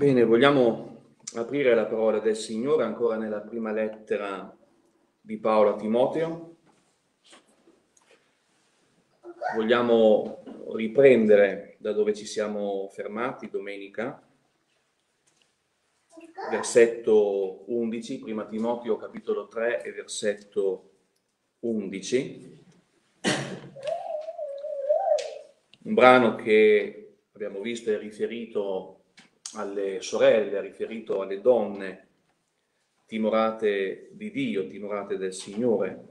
Bene, vogliamo aprire la parola del Signore ancora nella prima lettera di Paolo a Timoteo. Vogliamo riprendere da dove ci siamo fermati domenica, versetto 11, prima Timoteo capitolo 3 e versetto 11. Un brano che abbiamo visto è riferito alle sorelle, riferito alle donne timorate di Dio, timorate del Signore.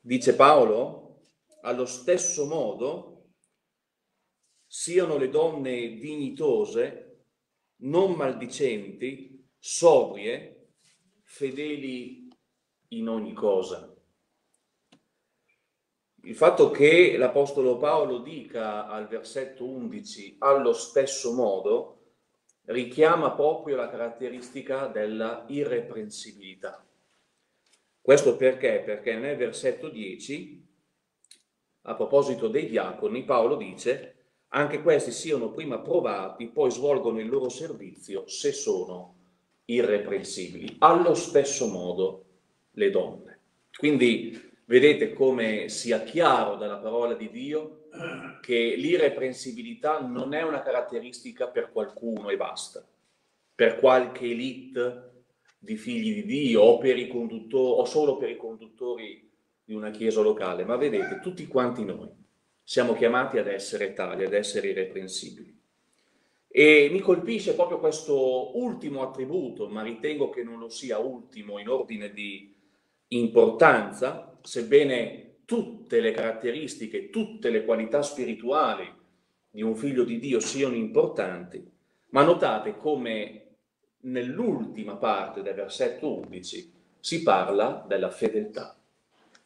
Dice Paolo, allo stesso modo siano le donne dignitose, non maldicenti, sobrie, fedeli in ogni cosa. Il fatto che l'Apostolo Paolo dica al versetto 11 allo stesso modo richiama proprio la caratteristica della irreprensibilità. Questo perché? Perché nel versetto 10, a proposito dei diaconi, Paolo dice anche questi siano prima provati, poi svolgono il loro servizio se sono irreprensibili. Allo stesso modo le donne. Quindi vedete come sia chiaro dalla parola di Dio che l'irreprensibilità non è una caratteristica per qualcuno e basta, per qualche elite di figli di Dio o, per i conduttori, o solo per i conduttori di una chiesa locale, ma vedete, tutti quanti noi siamo chiamati ad essere tali, ad essere irreprensibili. E mi colpisce proprio questo ultimo attributo, ma ritengo che non lo sia ultimo in ordine di importanza, sebbene tutte le caratteristiche, tutte le qualità spirituali di un figlio di Dio siano importanti, ma notate come nell'ultima parte del versetto 11 si parla della fedeltà.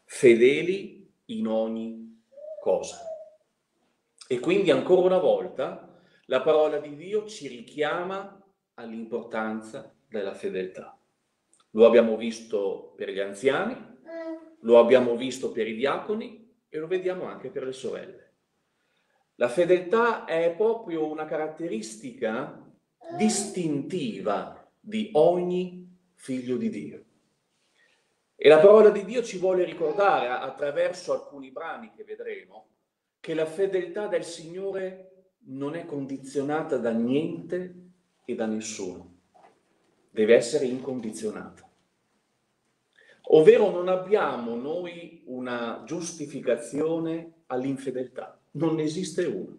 Fedeli in ogni cosa. E quindi ancora una volta la parola di Dio ci richiama all'importanza della fedeltà. Lo abbiamo visto per gli anziani, lo abbiamo visto per i diaconi e lo vediamo anche per le sorelle. La fedeltà è proprio una caratteristica distintiva di ogni figlio di Dio. E la parola di Dio ci vuole ricordare attraverso alcuni brani che vedremo che la fedeltà del Signore non è condizionata da niente e da nessuno, deve essere incondizionata. Ovvero non abbiamo noi una giustificazione all'infedeltà, non esiste una.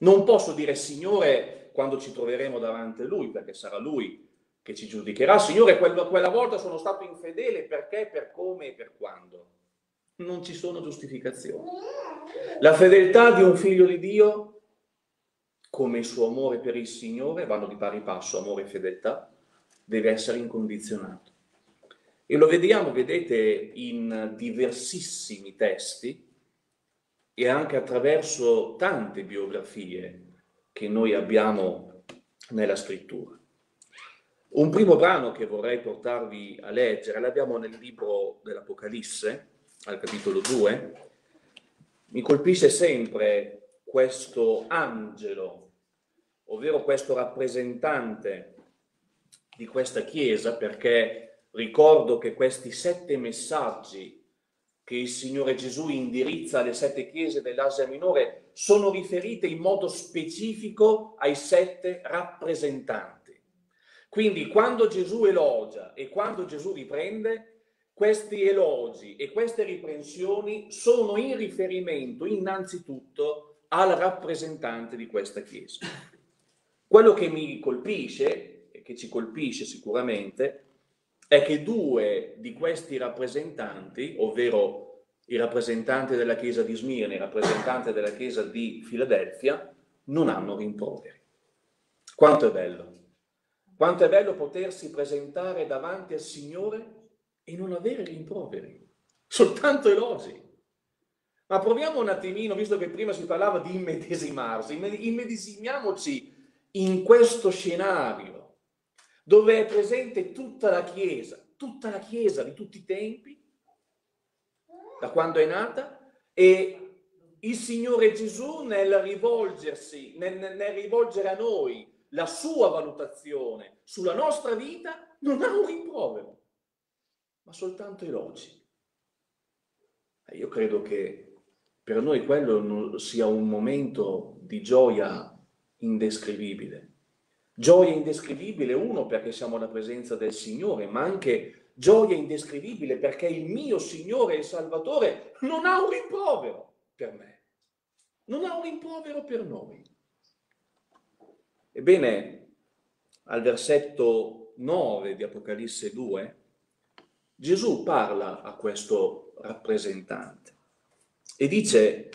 Non posso dire Signore quando ci troveremo davanti a Lui, perché sarà Lui che ci giudicherà. Signore, quella, quella volta sono stato infedele perché, per come e per quando. Non ci sono giustificazioni. La fedeltà di un figlio di Dio, come il suo amore per il Signore, vanno di pari passo, amore e fedeltà, deve essere incondizionato. E lo vediamo, vedete, in diversissimi testi e anche attraverso tante biografie che noi abbiamo nella scrittura. Un primo brano che vorrei portarvi a leggere, l'abbiamo nel libro dell'Apocalisse, al capitolo 2, mi colpisce sempre questo angelo, ovvero questo rappresentante di questa chiesa, perché Ricordo che questi sette messaggi che il Signore Gesù indirizza alle sette chiese dell'Asia Minore sono riferite in modo specifico ai sette rappresentanti. Quindi quando Gesù elogia e quando Gesù riprende, questi elogi e queste riprensioni sono in riferimento innanzitutto al rappresentante di questa Chiesa. Quello che mi colpisce, e che ci colpisce sicuramente, è che due di questi rappresentanti, ovvero il rappresentante della chiesa di Smirne e il rappresentante della chiesa di Filadelfia, non hanno rimproveri. Quanto è bello! Quanto è bello potersi presentare davanti al Signore e non avere rimproveri, soltanto elogi. Ma proviamo un attimino, visto che prima si parlava di immedesimarsi, immedesimiamoci in questo scenario dove è presente tutta la Chiesa, tutta la Chiesa di tutti i tempi, da quando è nata, e il Signore Gesù nel rivolgersi, nel, nel rivolgere a noi la sua valutazione sulla nostra vita, non ha un rimprovero, ma soltanto elogi. Io credo che per noi quello sia un momento di gioia indescrivibile. Gioia indescrivibile, uno, perché siamo alla presenza del Signore, ma anche gioia indescrivibile perché il mio Signore e Salvatore non ha un rimprovero per me, non ha un rimprovero per noi. Ebbene, al versetto 9 di Apocalisse 2, Gesù parla a questo rappresentante e dice,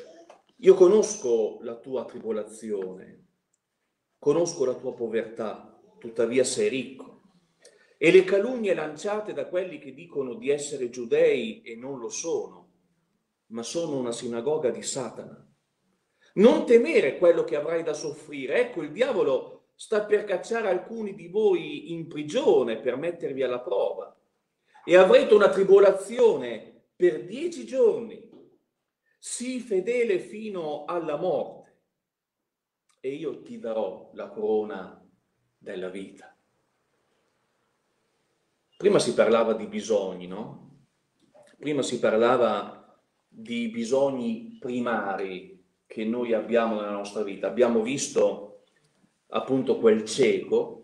io conosco la tua tribolazione, conosco la tua povertà, tuttavia sei ricco. E le calunnie lanciate da quelli che dicono di essere giudei e non lo sono, ma sono una sinagoga di Satana. Non temere quello che avrai da soffrire. Ecco, il diavolo sta per cacciare alcuni di voi in prigione per mettervi alla prova. E avrete una tribolazione per dieci giorni. Sii fedele fino alla morte e io ti darò la corona della vita. Prima si parlava di bisogni, no? Prima si parlava di bisogni primari che noi abbiamo nella nostra vita. Abbiamo visto appunto quel cieco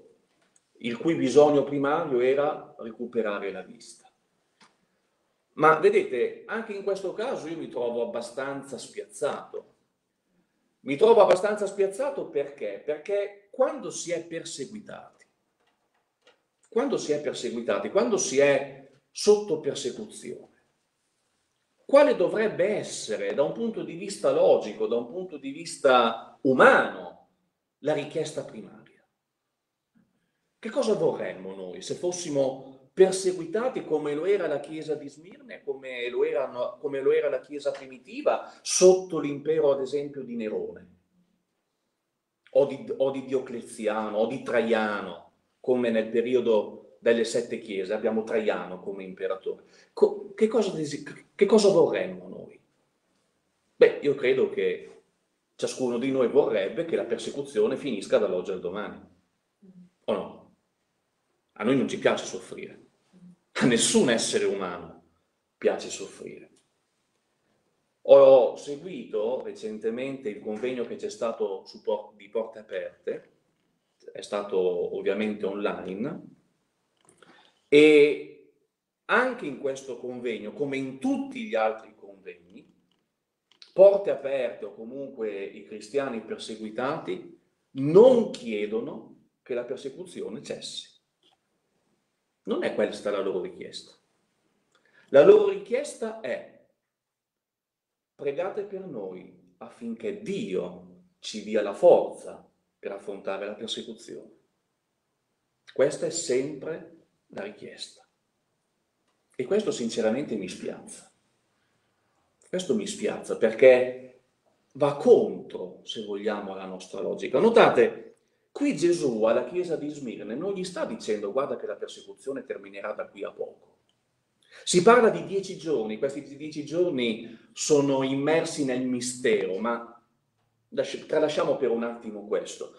il cui bisogno primario era recuperare la vista. Ma vedete, anche in questo caso io mi trovo abbastanza spiazzato. Mi trovo abbastanza spiazzato perché? Perché quando si è perseguitati, quando si è perseguitati, quando si è sotto persecuzione, quale dovrebbe essere da un punto di vista logico, da un punto di vista umano, la richiesta primaria? Che cosa vorremmo noi se fossimo perseguitati come lo era la Chiesa di Smirne, come lo, erano, come lo era la Chiesa primitiva, sotto l'impero, ad esempio, di Nerone, o di, o di Diocleziano, o di Traiano, come nel periodo delle sette chiese, abbiamo Traiano come imperatore. Co- che, cosa che cosa vorremmo noi? Beh, io credo che ciascuno di noi vorrebbe che la persecuzione finisca dall'oggi al domani. O no? A noi non ci piace soffrire. A nessun essere umano piace soffrire. Ho seguito recentemente il convegno che c'è stato su, di Porte Aperte, è stato ovviamente online, e anche in questo convegno, come in tutti gli altri convegni, porte aperte o comunque i cristiani perseguitati non chiedono che la persecuzione cessi. Non è questa la loro richiesta. La loro richiesta è pregate per noi affinché Dio ci dia la forza per affrontare la persecuzione. Questa è sempre la richiesta. E questo sinceramente mi spiazza. Questo mi spiazza perché va contro, se vogliamo, la nostra logica. Notate, qui Gesù alla chiesa di Smirne non gli sta dicendo guarda che la persecuzione terminerà da qui a poco. Si parla di dieci giorni, questi dieci giorni sono immersi nel mistero, ma tralasciamo per un attimo questo.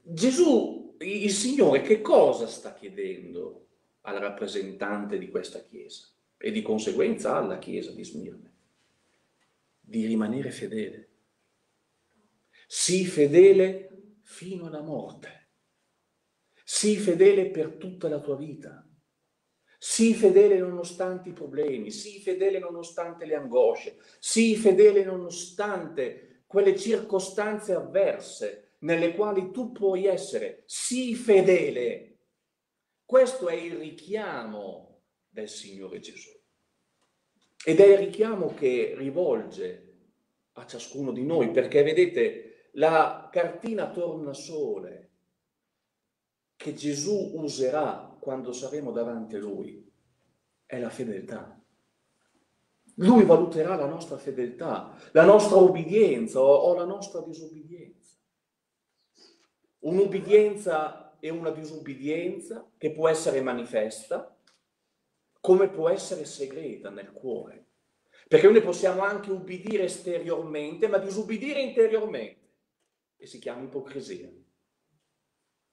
Gesù il Signore che cosa sta chiedendo al rappresentante di questa Chiesa e di conseguenza alla Chiesa di Smirne? Di rimanere fedele. Sii fedele fino alla morte. Sii fedele per tutta la tua vita. Sii fedele nonostante i problemi, sii fedele nonostante le angosce, sii fedele nonostante quelle circostanze avverse nelle quali tu puoi essere sii fedele. Questo è il richiamo del Signore Gesù. Ed è il richiamo che rivolge a ciascuno di noi, perché vedete, la cartina tornasole che Gesù userà quando saremo davanti a Lui è la fedeltà. Lui valuterà la nostra fedeltà, la nostra obbedienza o, o la nostra disobbedienza un'ubbidienza e una disubbidienza che può essere manifesta, come può essere segreta nel cuore. Perché noi possiamo anche ubbidire esteriormente, ma disubbidire interiormente. E si chiama ipocrisia.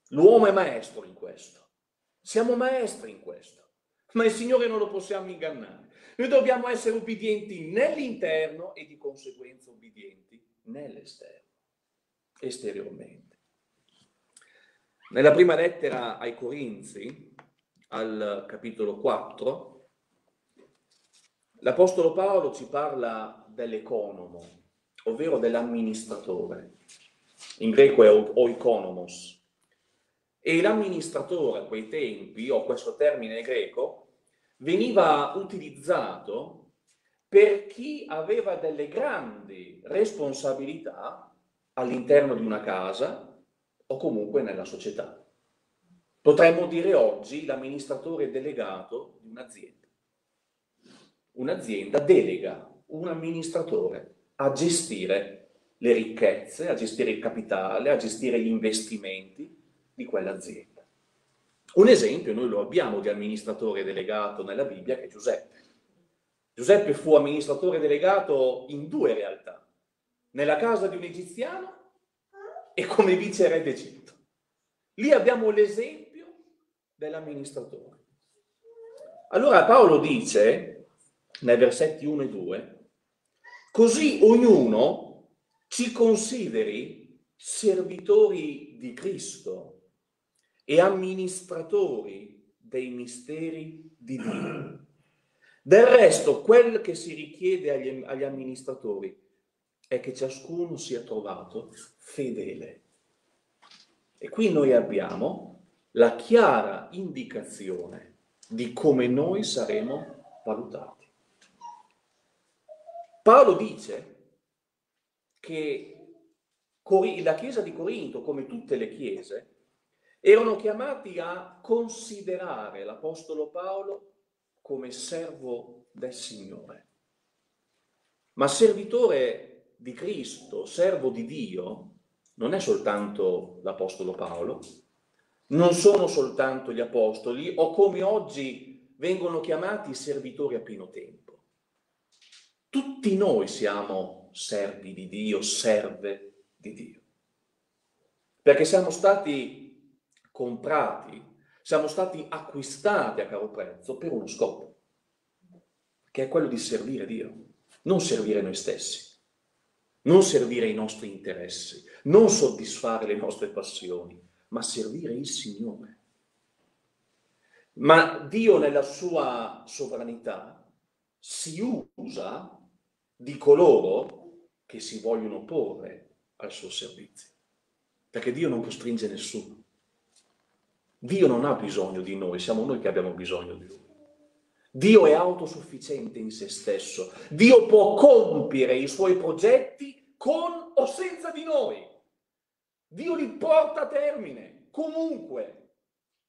L'uomo è maestro in questo. Siamo maestri in questo. Ma il Signore non lo possiamo ingannare. Noi dobbiamo essere ubbidienti nell'interno e di conseguenza ubbidienti nell'esterno, esteriormente. Nella prima lettera ai Corinzi, al capitolo 4, l'Apostolo Paolo ci parla dell'economo, ovvero dell'amministratore. In greco è oikonomos. E l'amministratore a quei tempi, o questo termine greco, veniva utilizzato per chi aveva delle grandi responsabilità all'interno di una casa o comunque nella società. Potremmo dire oggi l'amministratore delegato di un'azienda. Un'azienda delega un amministratore a gestire le ricchezze, a gestire il capitale, a gestire gli investimenti di quell'azienda. Un esempio noi lo abbiamo di amministratore delegato nella Bibbia che è Giuseppe. Giuseppe fu amministratore delegato in due realtà, nella casa di un egiziano e come vice re d'Egitto. Lì abbiamo l'esempio dell'amministratore. Allora Paolo dice, nei versetti 1 e 2, così ognuno ci consideri servitori di Cristo e amministratori dei misteri di Dio. Del resto, quel che si richiede agli, agli amministratori è che ciascuno sia trovato fedele. E qui noi abbiamo la chiara indicazione di come noi saremo valutati. Paolo dice che la Chiesa di Corinto, come tutte le chiese, erano chiamati a considerare l'Apostolo Paolo come servo del Signore. Ma servitore di Cristo, servo di Dio, non è soltanto l'Apostolo Paolo, non sono soltanto gli Apostoli o come oggi vengono chiamati servitori a pieno tempo. Tutti noi siamo servi di Dio, serve di Dio. Perché siamo stati comprati, siamo stati acquistati a caro prezzo per uno scopo, che è quello di servire Dio, non servire noi stessi, non servire i nostri interessi, non soddisfare le nostre passioni, ma servire il Signore. Ma Dio nella sua sovranità si usa di coloro che si vogliono porre al suo servizio, perché Dio non costringe nessuno. Dio non ha bisogno di noi, siamo noi che abbiamo bisogno di Lui. Dio è autosufficiente in se stesso. Dio può compiere i suoi progetti con o senza di noi. Dio li porta a termine, comunque,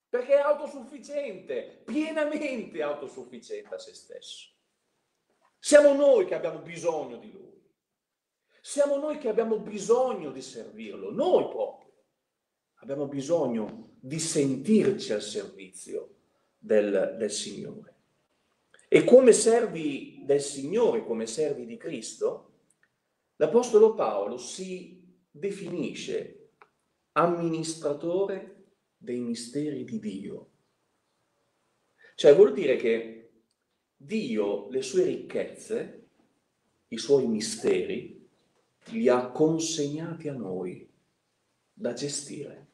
perché è autosufficiente, pienamente autosufficiente a se stesso. Siamo noi che abbiamo bisogno di Lui. Siamo noi che abbiamo bisogno di servirlo, noi proprio. Abbiamo bisogno di sentirci al servizio del, del Signore. E come servi del Signore, come servi di Cristo, l'Apostolo Paolo si definisce amministratore dei misteri di Dio. Cioè vuol dire che Dio le sue ricchezze, i suoi misteri, li ha consegnati a noi da gestire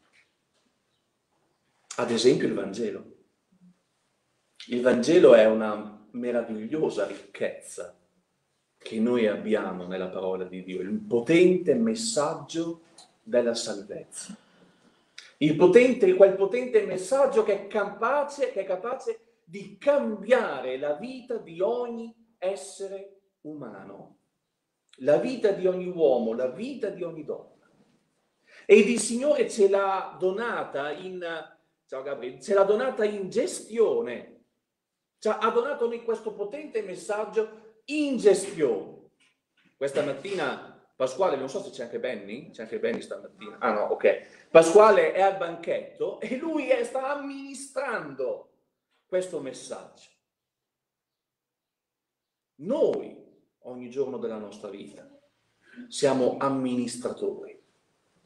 ad esempio il Vangelo. Il Vangelo è una meravigliosa ricchezza che noi abbiamo nella parola di Dio, il potente messaggio della salvezza. Il potente, quel potente messaggio che è capace, che è capace di cambiare la vita di ogni essere umano, la vita di ogni uomo, la vita di ogni donna. Ed il Signore ce l'ha donata in ciao Gabriele, ce l'ha donata in gestione, cioè, ha donato noi questo potente messaggio in gestione. Questa mattina Pasquale, non so se c'è anche Benny, c'è anche Benny stamattina, ah no, ok, Pasquale è al banchetto e lui è, sta amministrando questo messaggio. Noi ogni giorno della nostra vita. Siamo amministratori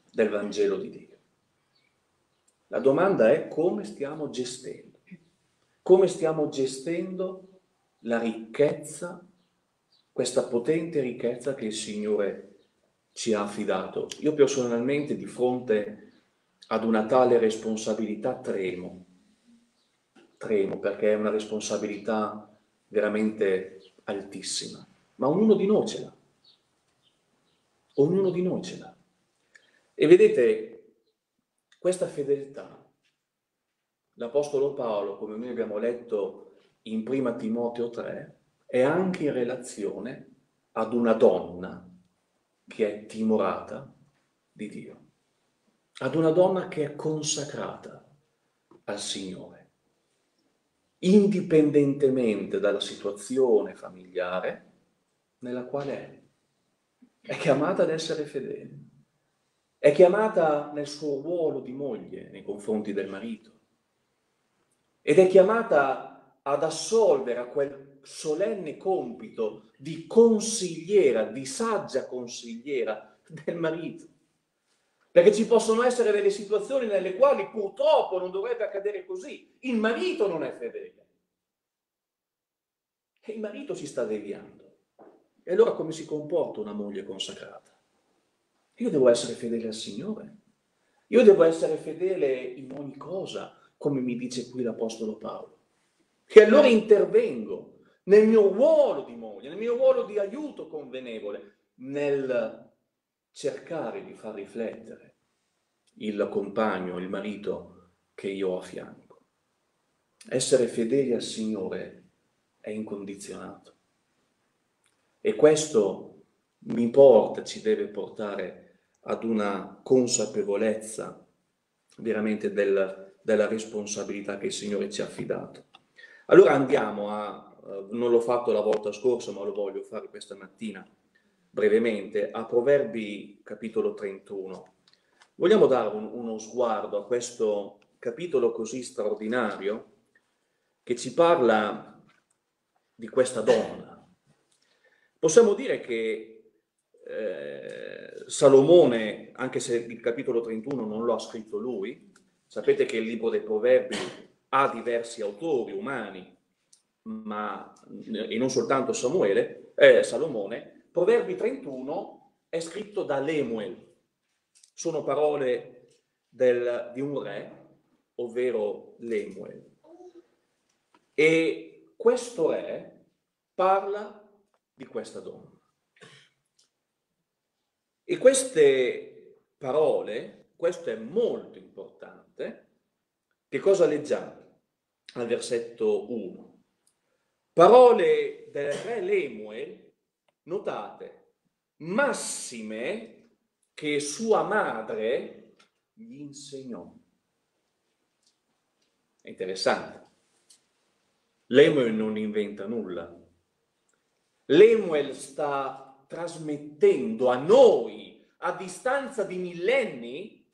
del Vangelo di Dio. La domanda è come stiamo gestendo, come stiamo gestendo la ricchezza, questa potente ricchezza che il Signore ci ha affidato. Io personalmente di fronte ad una tale responsabilità tremo, tremo perché è una responsabilità veramente altissima, ma ognuno di noi ce l'ha, ognuno di noi ce l'ha. E vedete, questa fedeltà, l'Apostolo Paolo, come noi abbiamo letto in Prima Timoteo 3, è anche in relazione ad una donna che è timorata di Dio, ad una donna che è consacrata al Signore, indipendentemente dalla situazione familiare nella quale è. Chiamata ad essere fedele. È chiamata nel suo ruolo di moglie nei confronti del marito ed è chiamata ad assolvere a quel solenne compito di consigliera, di saggia consigliera del marito. Perché ci possono essere delle situazioni nelle quali purtroppo non dovrebbe accadere così. Il marito non è fedele. E il marito si sta deviando. E allora come si comporta una moglie consacrata? Io devo essere fedele al Signore. Io devo essere fedele in ogni cosa, come mi dice qui l'Apostolo Paolo. E allora intervengo nel mio ruolo di moglie, nel mio ruolo di aiuto convenevole, nel cercare di far riflettere il compagno, il marito che io ho a fianco. Essere fedeli al Signore è incondizionato. E questo mi porta, ci deve portare ad una consapevolezza veramente del, della responsabilità che il Signore ci ha affidato. Allora andiamo a, uh, non l'ho fatto la volta scorsa, ma lo voglio fare questa mattina brevemente, a Proverbi capitolo 31. Vogliamo dare un, uno sguardo a questo capitolo così straordinario che ci parla di questa donna. Possiamo dire che eh, Salomone, anche se il capitolo 31 non lo ha scritto lui, sapete che il libro dei proverbi ha diversi autori umani, ma, e non soltanto Samuele, eh, Salomone, Proverbi 31 è scritto da Lemuel, sono parole del, di un re, ovvero Lemuel. E questo re parla di questa donna. E queste parole, questo è molto importante, che cosa leggiamo al versetto 1? Parole del re Lemuel, notate, massime che sua madre gli insegnò. È interessante. Lemuel non inventa nulla. Lemuel sta trasmettendo a noi a distanza di millenni,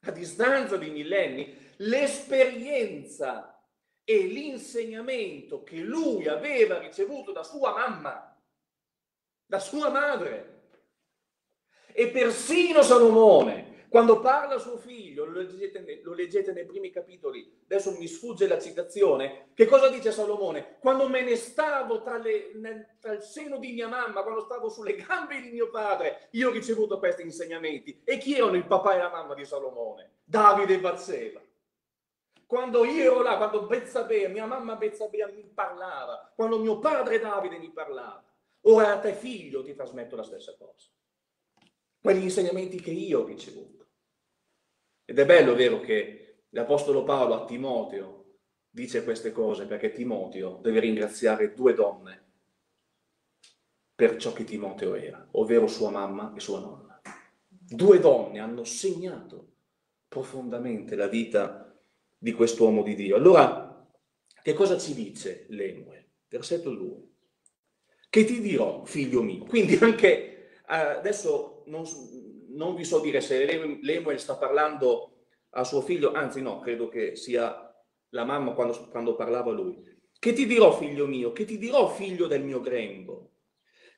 a distanza di millenni, l'esperienza e l'insegnamento che lui aveva ricevuto da sua mamma, da sua madre. E persino Salomone, quando parla suo figlio, lo leggete, lo leggete, nei primi capitoli, adesso mi sfugge la citazione, che cosa dice Salomone? Quando me ne stavo tra, le, nel, tra, il seno di mia mamma, quando stavo sulle gambe di mio padre, io ho ricevuto questi insegnamenti. E chi erano il papà e la mamma di Salomone? Davide e Batseba. Quando io ero là, quando Bezzabea, mia mamma Bezzabea mi parlava, quando mio padre Davide mi parlava, ora a te figlio ti trasmetto la stessa cosa. Quegli insegnamenti che io ho ricevuto. Ed è bello, vero, che l'Apostolo Paolo a Timoteo dice queste cose perché Timoteo deve ringraziare due donne per ciò che Timoteo era, ovvero sua mamma e sua nonna. Due donne hanno segnato profondamente la vita di quest'uomo di Dio. Allora, che cosa ci dice Lemuel? Versetto 2. Che ti dirò, figlio mio? Quindi anche eh, adesso non, non vi so dire se Lemuel sta parlando a suo figlio, anzi no, credo che sia la mamma quando, quando parlava lui. Che ti dirò, figlio mio? Che ti dirò, figlio del mio grembo?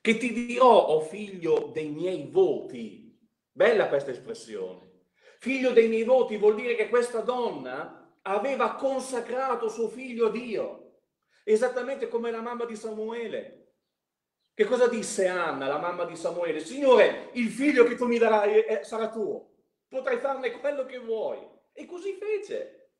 che ti dirò, o oh figlio dei miei voti. Bella questa espressione. Figlio dei miei voti vuol dire che questa donna aveva consacrato suo figlio a Dio, esattamente come la mamma di Samuele. Che cosa disse Anna, la mamma di Samuele? Signore, il figlio che tu mi darai eh, sarà tuo, potrai farne quello che vuoi. E così fece.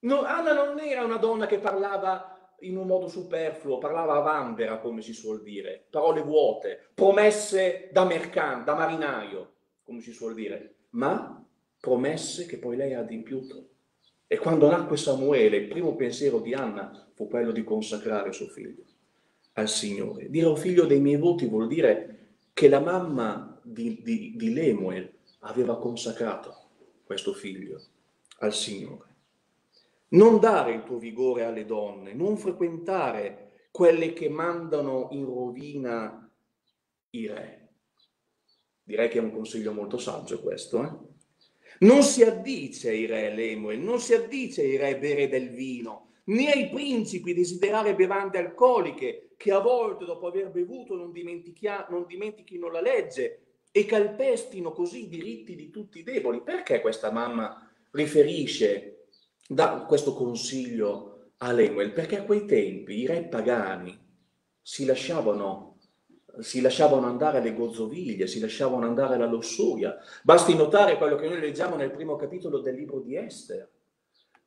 No, Anna non era una donna che parlava in un modo superfluo, parlava a vanvera, come si suol dire, parole vuote, promesse da mercante, da marinaio, come si suol dire, ma promesse che poi lei ha adempiuto. E quando nacque Samuele, il primo pensiero di Anna fu quello di consacrare suo figlio al Signore. Dire un figlio dei miei voti vuol dire che la mamma di, di, di Lemuel aveva consacrato questo figlio al Signore. Non dare il tuo vigore alle donne, non frequentare quelle che mandano in rovina i re. Direi che è un consiglio molto saggio questo. Eh? Non si addice ai re Lemuel, non si addice ai re bere del vino, né ai principi desiderare bevande alcoliche che a volte dopo aver bevuto non, non dimentichino la legge e calpestino così i diritti di tutti i deboli. Perché questa mamma riferisce dà questo consiglio a Lemuel perché a quei tempi i re pagani si lasciavano, si lasciavano andare alle gozzoviglie, si lasciavano andare alla lussuria. Basti notare quello che noi leggiamo nel primo capitolo del libro di Esther,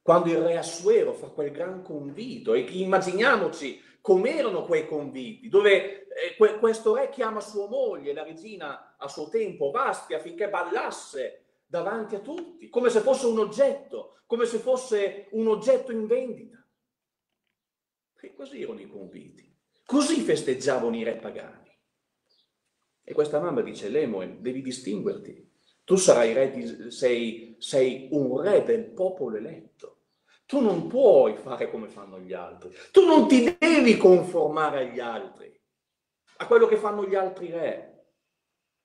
quando il re Assuero fa quel gran convito e immaginiamoci com'erano quei conviti, dove eh, que- questo re chiama sua moglie, la regina a suo tempo, Vasti, affinché ballasse davanti a tutti, come se fosse un oggetto, come se fosse un oggetto in vendita. E così erano i conviti. Così festeggiavano i re pagani. E questa mamma dice, Lemuel, devi distinguerti. Tu sarai re di, sei, sei un re del popolo eletto. Tu non puoi fare come fanno gli altri. Tu non ti devi conformare agli altri, a quello che fanno gli altri re.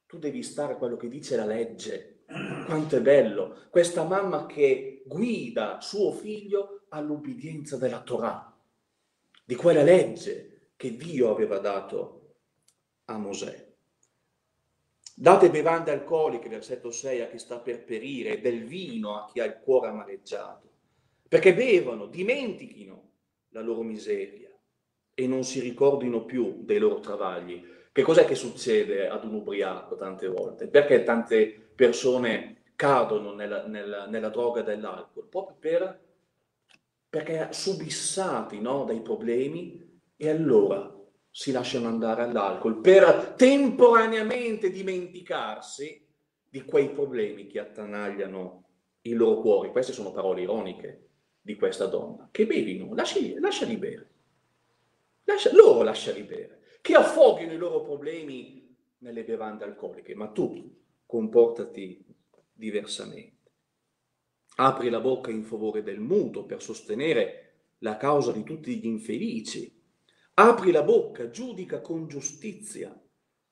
Tu devi stare a quello che dice la legge quanto è bello questa mamma che guida suo figlio all'ubbidienza della Torah, di quella legge che Dio aveva dato a Mosè. Date bevande alcoliche, versetto 6, a chi sta per perire, del vino a chi ha il cuore amareggiato, perché bevono, dimentichino la loro miseria e non si ricordino più dei loro travagli. Che cos'è che succede ad un ubriaco tante volte? Perché tante persone cadono nella, nella, nella droga dell'alcol, proprio per, perché subissati no, dai problemi e allora si lasciano andare all'alcol per temporaneamente dimenticarsi di quei problemi che attanagliano i loro cuori. Queste sono parole ironiche di questa donna. Che bevino, lasciali, lasciali bere. Lascia, loro lasciali bere. Che affoghino i loro problemi nelle bevande alcoliche, ma tu comportati diversamente. Apri la bocca in favore del muto per sostenere la causa di tutti gli infelici. Apri la bocca, giudica con giustizia.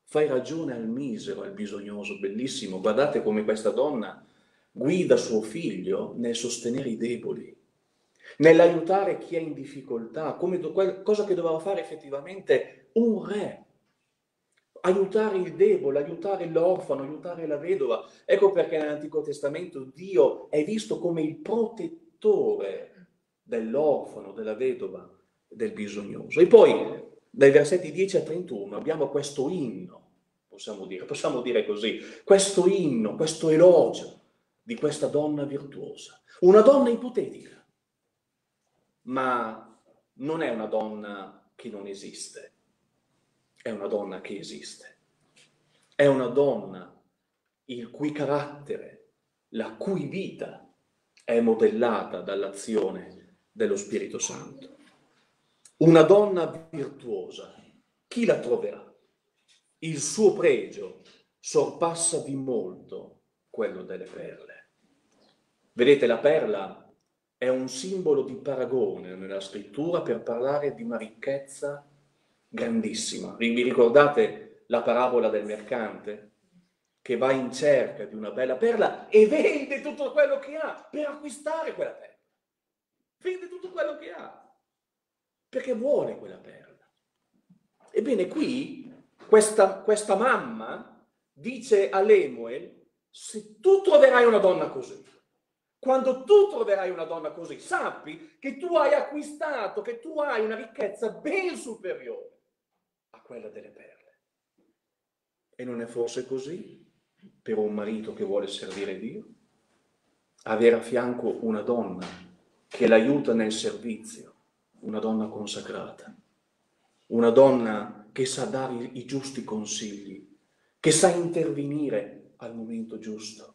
Fai ragione al misero, al bisognoso. Bellissimo. Guardate come questa donna guida suo figlio nel sostenere i deboli, nell'aiutare chi è in difficoltà, come, cosa che doveva fare effettivamente un re aiutare il debole, aiutare l'orfano, aiutare la vedova. Ecco perché nell'Antico Testamento Dio è visto come il protettore dell'orfano, della vedova, del bisognoso. E poi dai versetti 10 a 31 abbiamo questo inno, possiamo dire, possiamo dire così, questo inno, questo elogio di questa donna virtuosa, una donna ipotetica, ma non è una donna che non esiste è una donna che esiste. È una donna il cui carattere, la cui vita è modellata dall'azione dello Spirito Santo. Una donna virtuosa, chi la troverà? Il suo pregio sorpassa di molto quello delle perle. Vedete, la perla è un simbolo di paragone nella scrittura per parlare di una ricchezza grandissima. Vi ricordate la parabola del mercante che va in cerca di una bella perla e vende tutto quello che ha per acquistare quella perla? Vende tutto quello che ha perché vuole quella perla. Ebbene, qui questa, questa mamma dice a Lemuel, se tu troverai una donna così, quando tu troverai una donna così, sappi che tu hai acquistato, che tu hai una ricchezza ben superiore a quella delle perle. E non è forse così per un marito che vuole servire Dio? Avere a fianco una donna che l'aiuta nel servizio, una donna consacrata, una donna che sa dare i giusti consigli, che sa intervenire al momento giusto.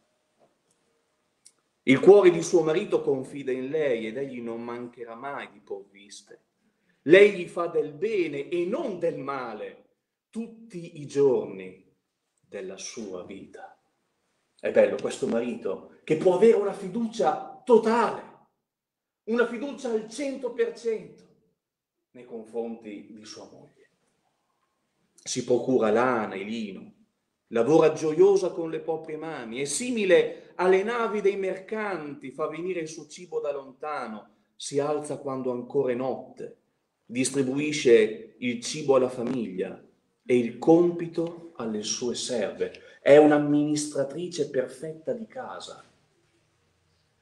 Il cuore di suo marito confida in lei ed egli non mancherà mai di provviste. Lei gli fa del bene e non del male tutti i giorni della sua vita. È bello questo marito che può avere una fiducia totale, una fiducia al 100% nei confronti di sua moglie. Si procura lana e lino, lavora gioiosa con le proprie mani, è simile alle navi dei mercanti, fa venire il suo cibo da lontano, si alza quando ancora è notte, distribuisce il cibo alla famiglia e il compito alle sue serve. È un'amministratrice perfetta di casa.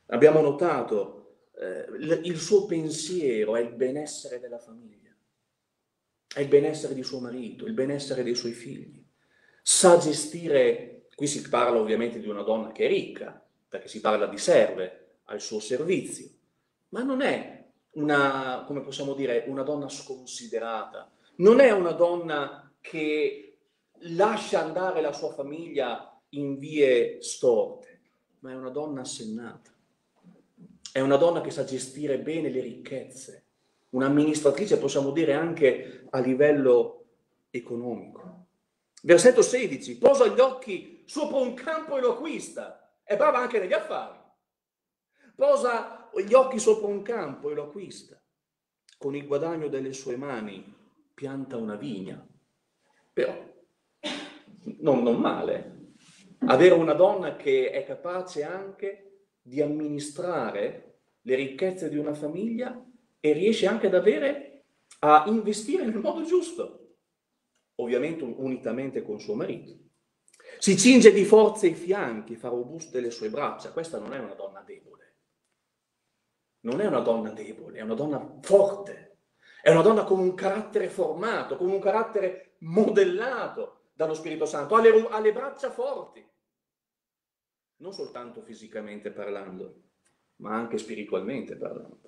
Abbiamo notato eh, il suo pensiero è il benessere della famiglia, è il benessere di suo marito, il benessere dei suoi figli sa gestire, qui si parla ovviamente di una donna che è ricca, perché si parla di serve al suo servizio, ma non è una, come possiamo dire, una donna sconsiderata, non è una donna che lascia andare la sua famiglia in vie storte, ma è una donna assennata. È una donna che sa gestire bene le ricchezze, un'amministratrice possiamo dire anche a livello economico. Versetto 16, posa gli occhi sopra un campo e lo acquista. È brava anche negli affari. Posa gli occhi sopra un campo e lo acquista. Con il guadagno delle sue mani pianta una vigna. Però, non, non male. Avere una donna che è capace anche di amministrare le ricchezze di una famiglia e riesce anche ad avere, a investire nel modo giusto ovviamente unitamente con suo marito. Si cinge di forza i fianchi, fa robuste le sue braccia. Questa non è una donna debole. Non è una donna debole, è una donna forte. È una donna con un carattere formato, con un carattere modellato dallo Spirito Santo. Ha le, ha le braccia forti. Non soltanto fisicamente parlando, ma anche spiritualmente parlando.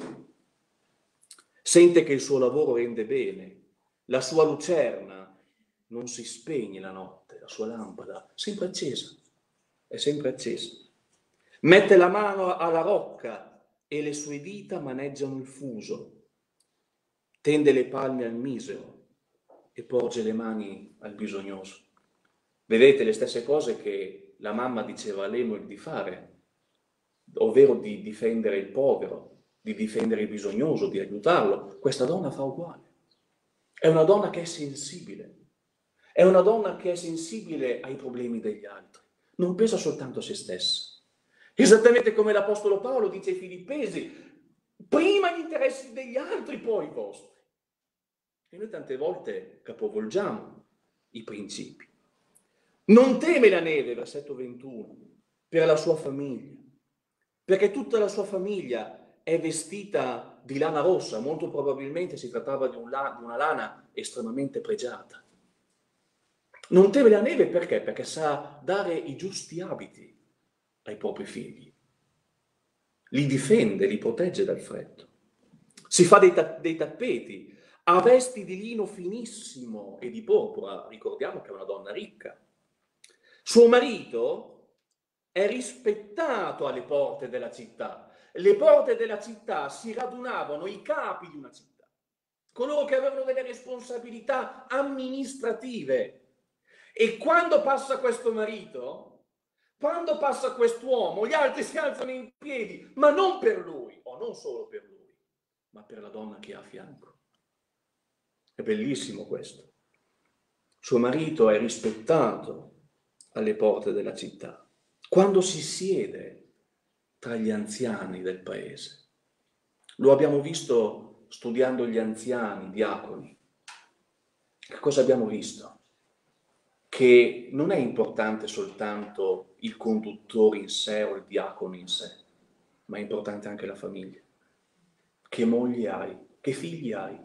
Sente che il suo lavoro rende bene, la sua lucerna non si spegne la notte, sua lampada, sempre accesa, è sempre accesa. Mette la mano alla rocca e le sue dita maneggiano il fuso, tende le palme al misero e porge le mani al bisognoso. Vedete le stesse cose che la mamma diceva a Lemuel di fare, ovvero di difendere il povero, di difendere il bisognoso, di aiutarlo. Questa donna fa uguale. È una donna che è sensibile, è una donna che è sensibile ai problemi degli altri, non pensa soltanto a se stessa. Esattamente come l'Apostolo Paolo dice ai Filippesi, prima gli interessi degli altri, poi i vostri. E noi tante volte capovolgiamo i principi. Non teme la neve, versetto 21, per la sua famiglia, perché tutta la sua famiglia è vestita di lana rossa, molto probabilmente si trattava di, un la- di una lana estremamente pregiata. Non teme la neve perché? Perché sa dare i giusti abiti ai propri figli. Li difende, li protegge dal freddo. Si fa dei, ta- dei tappeti, ha vesti di lino finissimo e di porpora. Ricordiamo che è una donna ricca. Suo marito è rispettato alle porte della città. Le porte della città si radunavano i capi di una città, coloro che avevano delle responsabilità amministrative e quando passa questo marito, quando passa quest'uomo, gli altri si alzano in piedi, ma non per lui, o non solo per lui, ma per la donna che ha a fianco. È bellissimo questo. Suo marito è rispettato alle porte della città. Quando si siede tra gli anziani del paese, lo abbiamo visto studiando gli anziani, diaconi. Che cosa abbiamo visto? Che non è importante soltanto il conduttore in sé o il diacono in sé, ma è importante anche la famiglia. Che moglie hai? Che figli hai?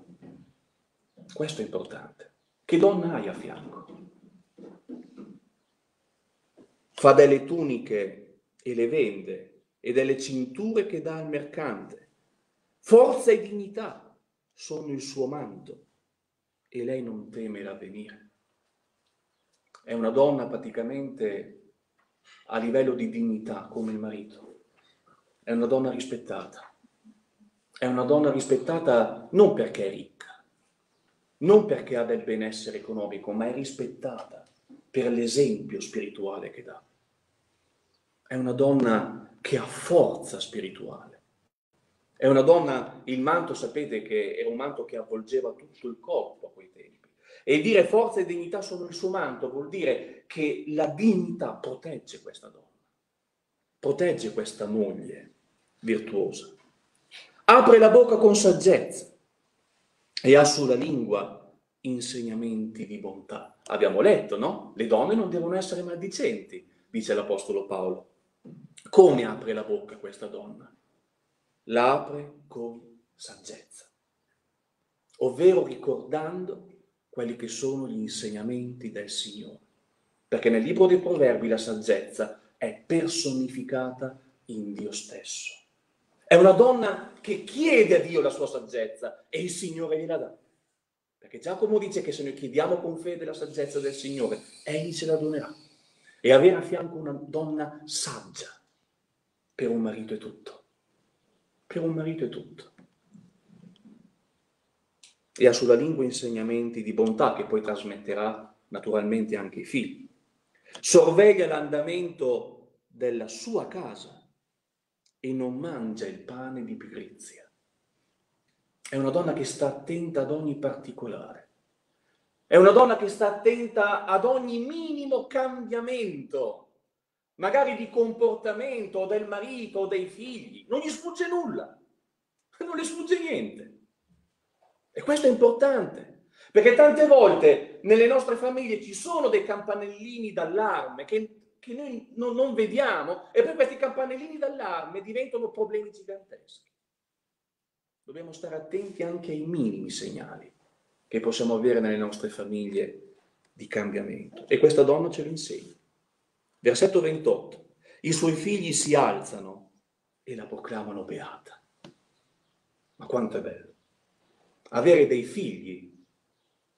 Questo è importante. Che donna hai a fianco? Fa delle tuniche e le vende e delle cinture che dà al mercante. Forza e dignità sono il suo manto e lei non teme l'avvenire. È una donna praticamente a livello di dignità come il marito. È una donna rispettata. È una donna rispettata non perché è ricca, non perché ha del benessere economico, ma è rispettata per l'esempio spirituale che dà. È una donna che ha forza spirituale. È una donna, il manto sapete che era un manto che avvolgeva tutto il corpo a quei tempi. E dire forza e dignità sono il suo manto vuol dire che la dignità protegge questa donna, protegge questa moglie virtuosa. Apre la bocca con saggezza e ha sulla lingua insegnamenti di bontà. Abbiamo letto, no? Le donne non devono essere maldicenti, dice l'Apostolo Paolo. Come apre la bocca questa donna? La apre con saggezza, ovvero ricordando quelli che sono gli insegnamenti del Signore. Perché nel libro dei Proverbi la saggezza è personificata in Dio stesso. È una donna che chiede a Dio la sua saggezza e il Signore gliela dà. Perché Giacomo dice che se noi chiediamo con fede la saggezza del Signore, Egli ce la donerà. E avere a fianco una donna saggia per un marito è tutto. Per un marito è tutto. E ha sulla lingua insegnamenti di bontà che poi trasmetterà naturalmente anche ai figli. Sorveglia l'andamento della sua casa e non mangia il pane di pigrizia. È una donna che sta attenta ad ogni particolare. È una donna che sta attenta ad ogni minimo cambiamento, magari di comportamento del marito o dei figli. Non gli sfugge nulla, non le sfugge niente. E questo è importante, perché tante volte nelle nostre famiglie ci sono dei campanellini d'allarme che che noi non, non vediamo e poi questi campanellini d'allarme diventano problemi giganteschi. Dobbiamo stare attenti anche ai minimi segnali che possiamo avere nelle nostre famiglie di cambiamento. E questa donna ce lo insegna. Versetto 28. I suoi figli si alzano e la proclamano beata. Ma quanto è bello. Avere dei figli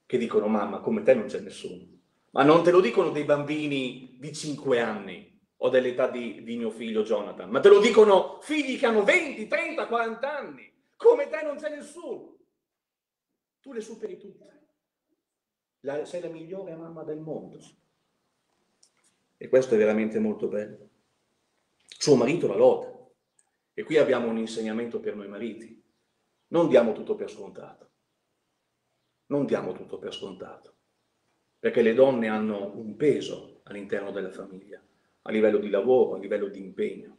che dicono mamma, come te non c'è nessuno. Ma non te lo dicono dei bambini di 5 anni o dell'età di, di mio figlio Jonathan, ma te lo dicono figli che hanno 20, 30, 40 anni. Come te non c'è nessuno. Tu le superi tutte. La, sei la migliore mamma del mondo. E questo è veramente molto bello. Suo marito la loda. E qui abbiamo un insegnamento per noi mariti. Non diamo tutto per scontato. Non diamo tutto per scontato perché le donne hanno un peso all'interno della famiglia, a livello di lavoro, a livello di impegno.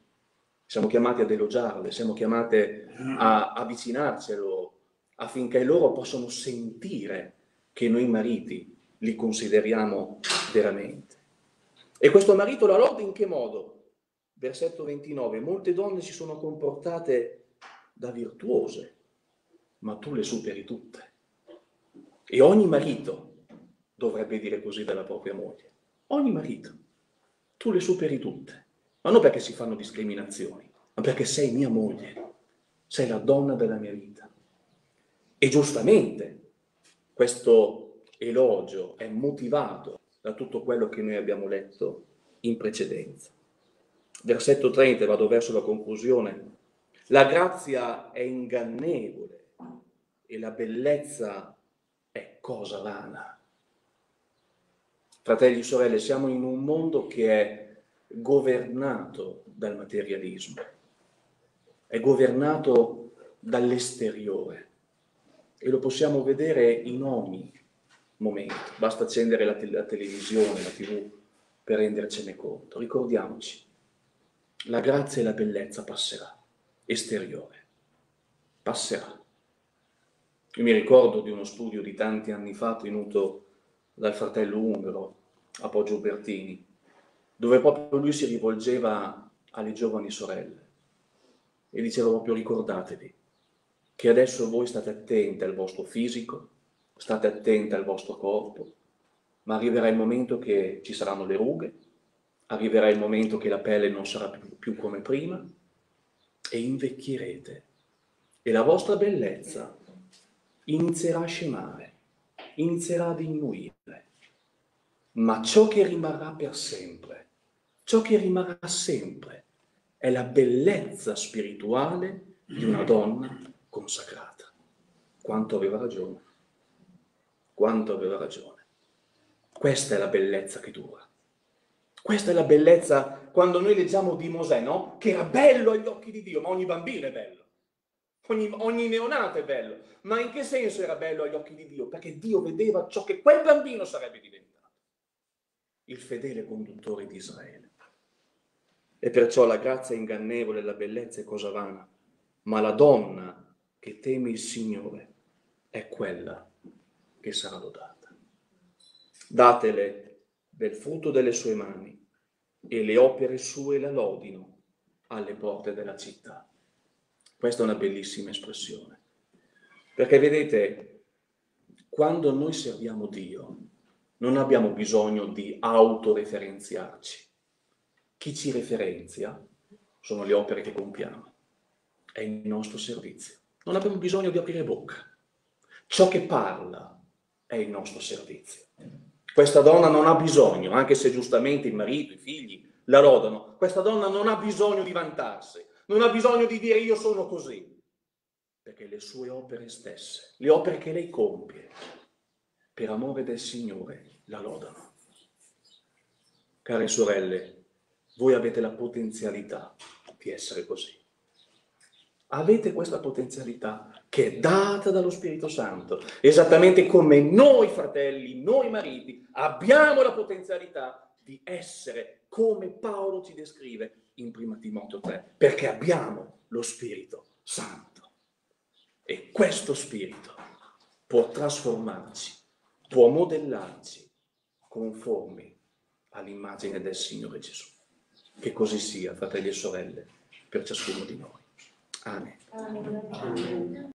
Siamo chiamati ad elogiarle, siamo chiamate a avvicinarci a loro affinché loro possano sentire che noi mariti li consideriamo veramente. E questo marito la lode in che modo? Versetto 29, molte donne si sono comportate da virtuose, ma tu le superi tutte. E ogni marito dovrebbe dire così della propria moglie. Ogni marito, tu le superi tutte, ma non perché si fanno discriminazioni, ma perché sei mia moglie, sei la donna della mia vita. E giustamente questo elogio è motivato da tutto quello che noi abbiamo letto in precedenza. Versetto 30, vado verso la conclusione. La grazia è ingannevole e la bellezza è cosa vana. Fratelli e sorelle, siamo in un mondo che è governato dal materialismo, è governato dall'esteriore e lo possiamo vedere in ogni momento. Basta accendere la, te- la televisione, la tv per rendercene conto. Ricordiamoci, la grazia e la bellezza passerà, esteriore, passerà. Io mi ricordo di uno studio di tanti anni fa tenuto dal fratello Ungaro a Bertini, dove proprio lui si rivolgeva alle giovani sorelle e diceva proprio ricordatevi che adesso voi state attenti al vostro fisico, state attenti al vostro corpo, ma arriverà il momento che ci saranno le rughe, arriverà il momento che la pelle non sarà più, più come prima e invecchierete. E la vostra bellezza inizierà a scemare, inizierà a diminuire. Ma ciò che rimarrà per sempre, ciò che rimarrà sempre, è la bellezza spirituale di una donna consacrata. Quanto aveva ragione, quanto aveva ragione. Questa è la bellezza che dura. Questa è la bellezza quando noi leggiamo di Mosè, no? Che era bello agli occhi di Dio, ma ogni bambino è bello. Ogni, ogni, neonato è bello. Ma in che senso era bello agli occhi di Dio? Perché Dio vedeva ciò che quel bambino sarebbe diventato. Il fedele conduttore di Israele. E perciò la grazia è ingannevole la bellezza è cosa vana. Ma la donna che teme il Signore è quella che sarà lodata. Datele del frutto delle sue mani e le opere sue la lodino alle porte della città. Questa è una bellissima espressione. Perché vedete, quando noi serviamo Dio, non abbiamo bisogno di autoreferenziarci. Chi ci referenzia sono le opere che compiamo, è il nostro servizio. Non abbiamo bisogno di aprire bocca. Ciò che parla è il nostro servizio. Questa donna non ha bisogno, anche se giustamente il marito, i figli la lodano, questa donna non ha bisogno di vantarsi, non ha bisogno di dire io sono così, perché le sue opere stesse, le opere che lei compie, per amore del Signore, la lodano. Care sorelle, voi avete la potenzialità di essere così. Avete questa potenzialità che è data dallo Spirito Santo, esattamente come noi fratelli, noi mariti, abbiamo la potenzialità di essere come Paolo ci descrive in 1 Timoteo 3, perché abbiamo lo Spirito Santo. E questo Spirito può trasformarci, può modellarci conformi all'immagine del Signore Gesù. Che così sia, fratelli e sorelle, per ciascuno di noi. Amen. Amen.